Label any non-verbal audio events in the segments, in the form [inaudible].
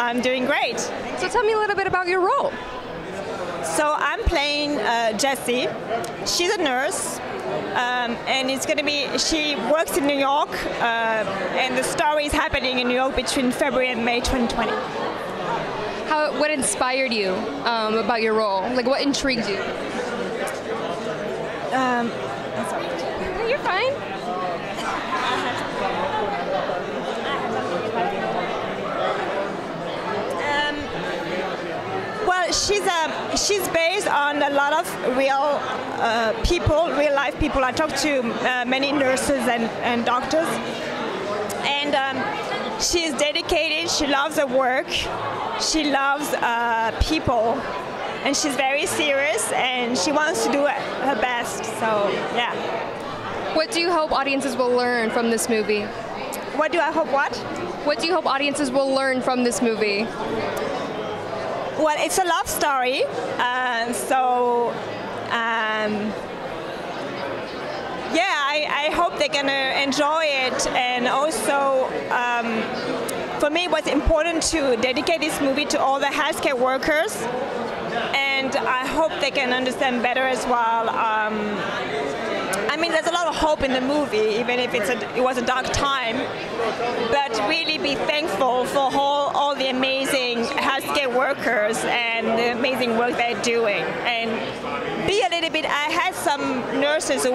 I'm doing great. So tell me a little bit about your role. So I'm playing uh, Jessie. She's a nurse, um, and it's going to be. She works in New York, uh, and the story is happening in New York between February and May 2020. How what inspired you um, about your role? Like what intrigued you? Um, You're fine. She's um, she's based on a lot of real uh, people, real life people. I talked to uh, many nurses and, and doctors, and um, she's dedicated. She loves her work. She loves uh, people, and she's very serious. And she wants to do her best. So yeah. What do you hope audiences will learn from this movie? What do I hope? What? What do you hope audiences will learn from this movie? Well, it's a love story, uh, so um, yeah, I, I hope they're gonna enjoy it. And also, um, for me, it was important to dedicate this movie to all the healthcare workers, and I hope they can understand better as well. Um, I mean, there's a lot of hope in the movie, even if it's a, it was a dark time. But really be thankful for all, workers and the amazing work they're doing. And be a little bit, I had some nurses who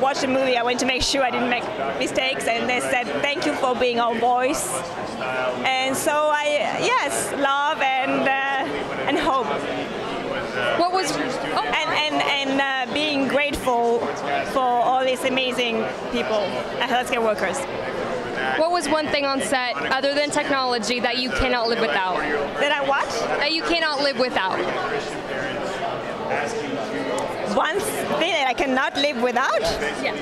watched the movie. I went to make sure I didn't make mistakes, and they said, thank you for being our voice. And so I, yes, love and, uh, and hope. What was oh, And, and, and uh, being grateful for all these amazing people, uh, healthcare workers. Was one thing on set other than technology that you cannot live without? That I what? That you cannot live without? One thing that I cannot live without? Yes.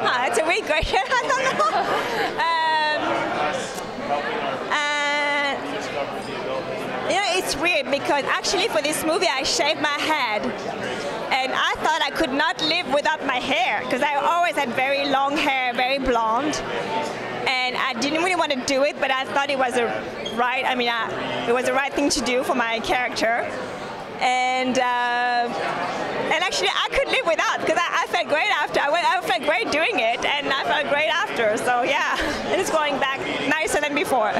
Ah, that's a weird question. [laughs] I don't know. Um, uh, you know, it's weird because actually for this movie I shaved my head. And I thought I could not live without my hair because had very long hair, very blonde. And I didn't really want to do it, but I thought it was a right. I mean, I, it was the right thing to do for my character. And uh, and actually, I could live without because I, I felt great after. I, went, I felt great doing it, and I felt great after. So yeah, [laughs] it is going back nicer than before.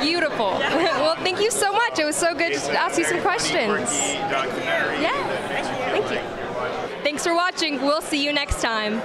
Beautiful. [laughs] well, thank you so much. It was so good to ask you some questions. Yeah. Thank you. Thanks for watching. We'll see you next time.